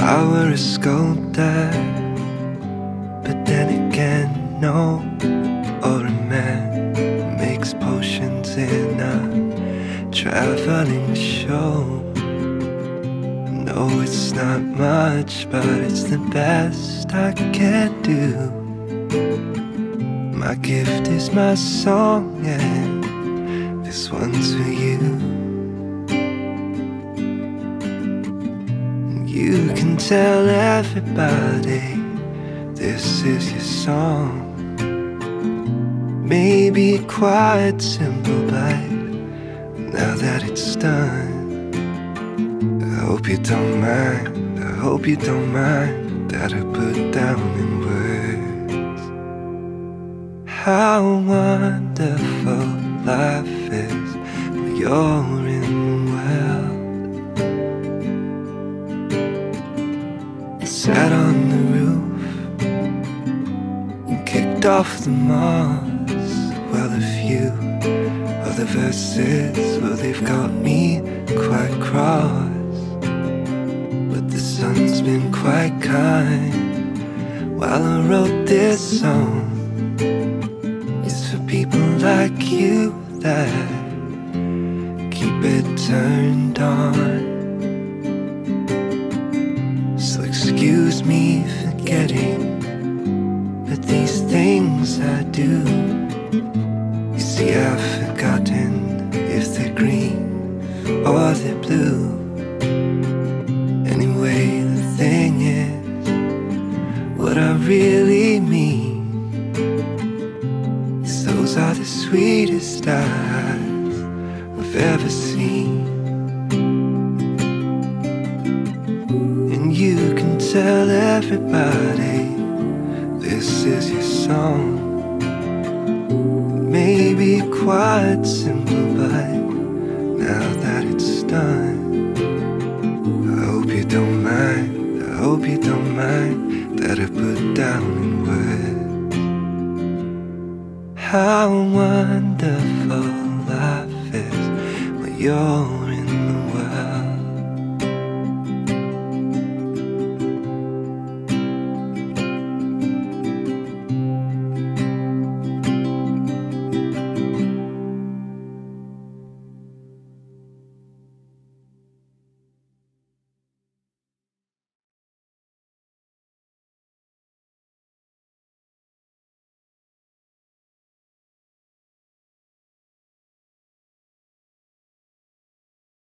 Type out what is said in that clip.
I were a sculptor, but then again, no, or a man makes potions in a traveling show. No, it's not much, but it's the best I can do. My gift is my song, and this one's for you. You can tell everybody this is your song. Maybe quite simple, but now that it's done, I hope you don't mind. I hope you don't mind that I put down in words how wonderful life is you're and off the moss. Well, a few of the verses, well, they've got me quite cross. But the sun's been quite kind while I wrote this song. It's for people like you that keep it turned on. Do. You see, I've forgotten if they're green or they're blue. Anyway, the thing is, what I really mean is those are the sweetest eyes I've ever seen. And you can tell everybody this is your song. Quite simple, but now that it's done, I hope you don't mind. I hope you don't mind that I put down in words how wonderful life is when you're